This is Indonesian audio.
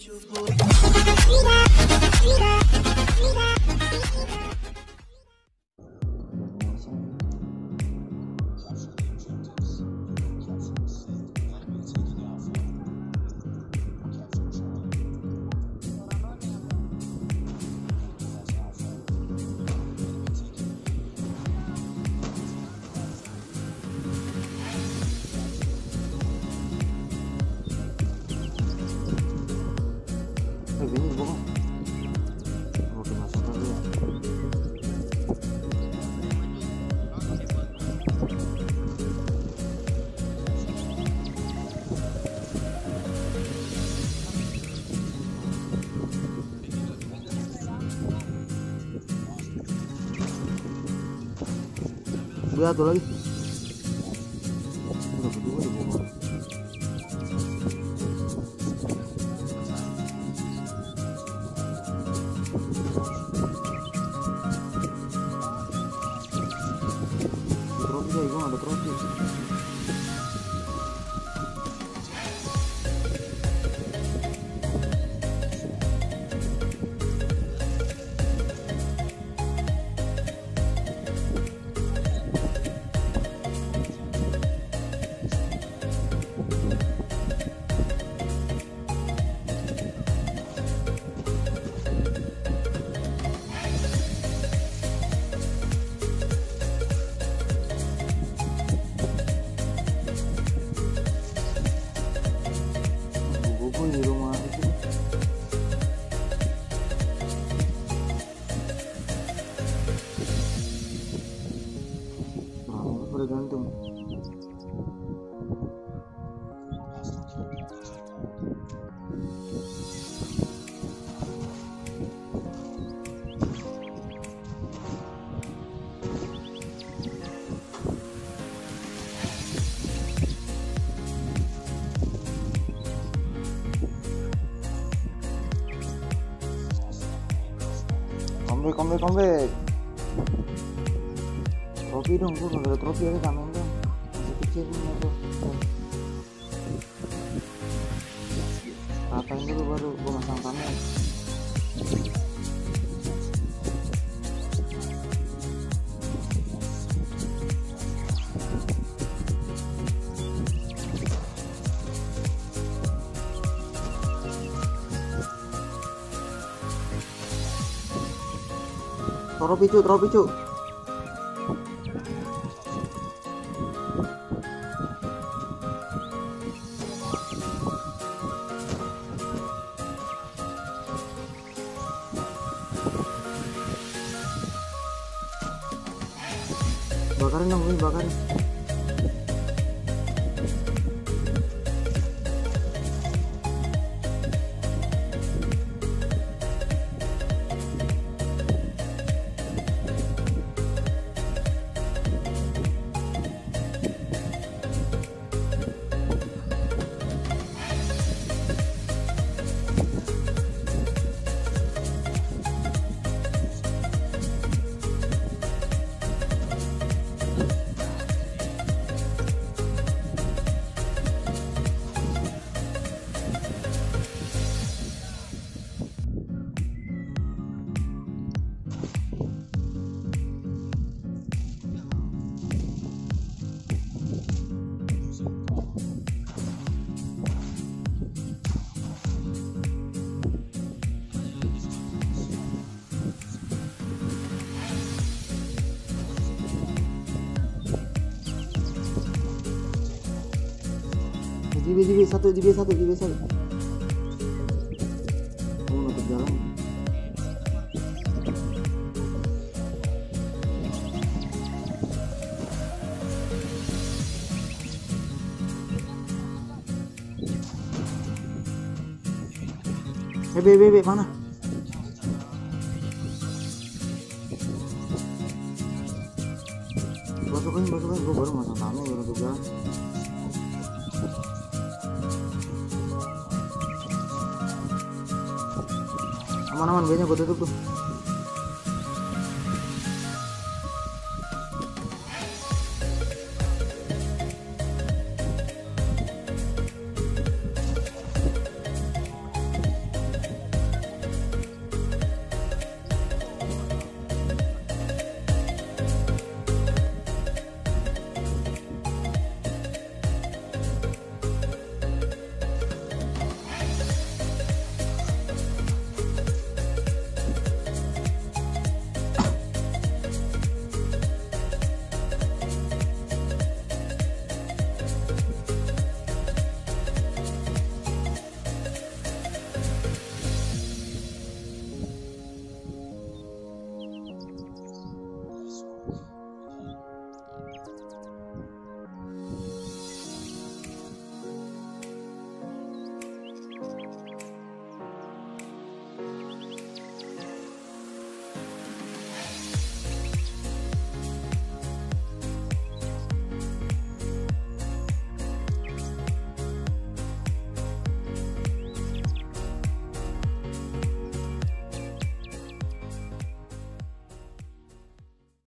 Eh, Udah satu lagi. Udah trofi gue ada trofi 그러긴 한데 컴백 컴백 컴백 trofi dong gue gak ada trofi aja tambahin dong masih kecil ini aku ratain dulu baru gue masang tameng trofi cu trofi cu bakarin dong JB JB satu JB satu JB satu. Kamu nutup jalan. Eh, bebe, bebe, mana? Masukin, masukin, gue baru masang tamu, baru nutup jalan. aman aman banyak gue tutup tuh